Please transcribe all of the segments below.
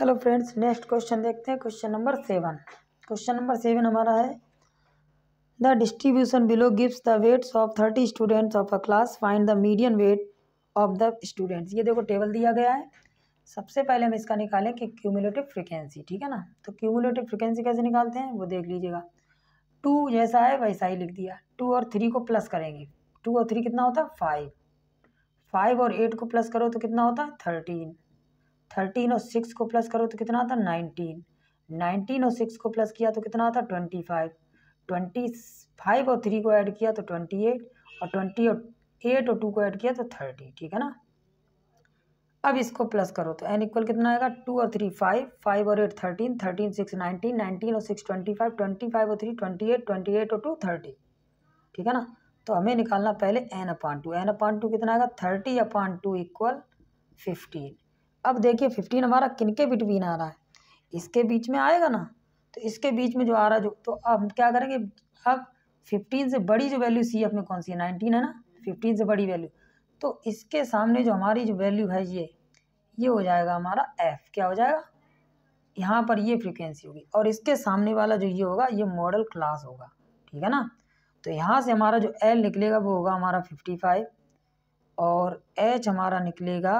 Hello friends, next question देखते हैं। Question number seven. Question number seven हमारा है। The distribution below gives the weights of thirty students of a class, find the median weight of the students. ये देखो table दिया गया है। सबसे पहले हम इसका निकालें कि क्यूमुलेटिव फ्रिक्वेंसी ठीक है ना? तो क्यूमुलेटिव फ्रिक्वेंसी कैसे निकालते हैं? वो देख लीजिएगा। टू जैसा है, वैसा ही लिख दिया। टू और थ्री को प्लस करेंगे। टू और थ्री कितना होता? है फाइव। फाइव और एट को प्लस करो तो कितना होता? है थर्टीन। थर्टीन और सिक्स को प्लस करो तो कितना आता नाइनटीन। नाइनटीन और सिक्स को प्लस किया तो कितना आता ट्वेंटी फाइव। ट्वेंटी फाइव और थ्री को ऐड किया तो ट्वेंटी एट और ट्वेंटी और एट और टू को ऐड किया तो थर्टी, ठीक है ना? अब इसको प्लस करो तो एन इक्वल कितना आएगा? टू और थ्री फाइव फाइव और eight thirteen thirteen six nineteen nineteen और six twenty five twenty five और three twenty eight twenty eight और टू थर्टी, ठीक है ना? तो हमें निकालना पहले N upon two N upon two कितना आएगा? Thirty upon two equal fifteen अब देखिए फिफ्टीन हमारा किन के बिटवीन आ रहा है? इसके बीच में आएगा ना? तो इसके बीच में जो आ रहा है जो तो अब हम क्या करेंगे? अब फिफ्टीन से बड़ी जो वैल्यू सी में कौन सी है? नाइनटीन है ना? फिफ्टीन से बड़ी वैल्यू तो इसके सामने जो हमारी जो वैल्यू है ये ये हो जाएगा हमारा एफ़ क्या हो जाएगा? यहाँ पर ये फ्रिक्वेंसी होगी और इसके सामने वाला जो ये होगा, ये मॉडल क्लास होगा। ठीक है ना? तो यहाँ से हमारा जो एल निकलेगा वो होगा हमारा फिफ्टी फाइव और एच हमारा निकलेगा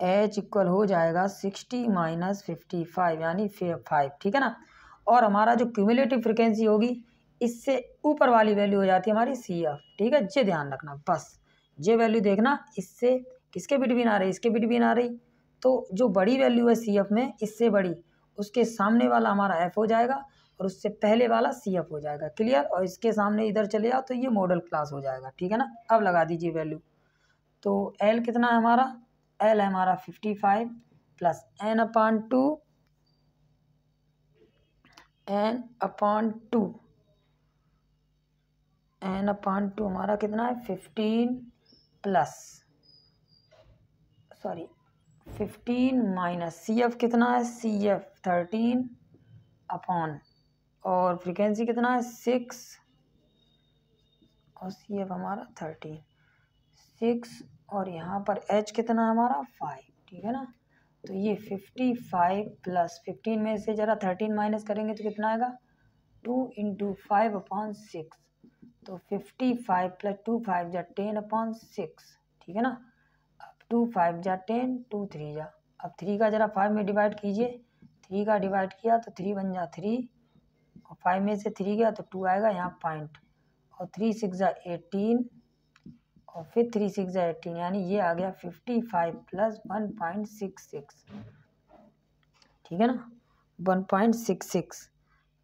एच इक्वल हो जाएगा सिक्सटी माइनस फिफ्टी फाइव, यानी फाइव, ठीक है ना? और हमारा जो क्यूमुलेटिव फ्रिक्वेंसी होगी, इससे ऊपर वाली वैल्यू हो जाती है हमारी सी एफ़ ठीक है? ये ध्यान रखना, बस। ये वैल्यू देखना, इससे किसके बिटवीन आ रही? इसके बिटवीन आ रही। तो जो बड़ी वैल्यू है सी एफ़ में, इससे बड़ी, उसके सामने वाला हमारा एफ़ हो जाएगा और उससे पहले वाला सी एफ़ हो जाएगा। क्लियर और इसके सामने इधर चले जाओ तो ये मॉडल क्लास हो जाएगा, ठीक है ना? अब लगा दीजिए वैल्यू तो एल कितना है हमारा? एल है हमारा fifty five plus N upon two N upon two N upon two हमारा कितना है? Fifteen plus sorry fifteen minus C F कितना है? सी एफ़ थर्टीन अपॉन और फ्रीक्वेंसी कितना है? सिक्स और सी एफ़ हमारा थर्टीन सिक्स और यहाँ पर एच कितना है हमारा? फाइव, ठीक है ना? तो ये फिफ्टी फाइव प्लस फिफ्टीन में से ज़रा थर्टीन माइनस करेंगे तो कितना आएगा? Two into five upon six तो fifty five plus two five जा टेन अपॉन सिक्स ठीक है ना? अब टू फाइव जा टेन टू थ्री जा। अब थ्री का ज़रा फाइव में डिवाइड कीजिए। थ्री का डिवाइड किया तो थ्री बन जा थ्री और फाइव में से थ्री गया तो टू आएगा यहाँ पॉइंट और थ्री सिक्स जा एटीन और फिर थ्री सिक्स एटीन यानी ये आ गया fifty five plus one point six six ठीक है ना? वन पॉइंट सिक्स सिक्स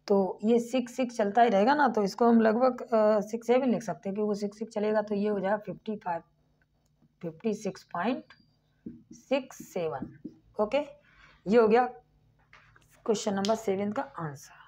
तो ये सिक्स सिक्स चलता ही रहेगा ना तो इसको हम लगभग सिक्स सेवन लिख सकते हैं, क्योंकि सिक्स सिक्स चलेगा तो ये हो जाएगा fifty five fifty six point six seven okay ये हो गया क्वेश्चन नंबर सेवन का आंसर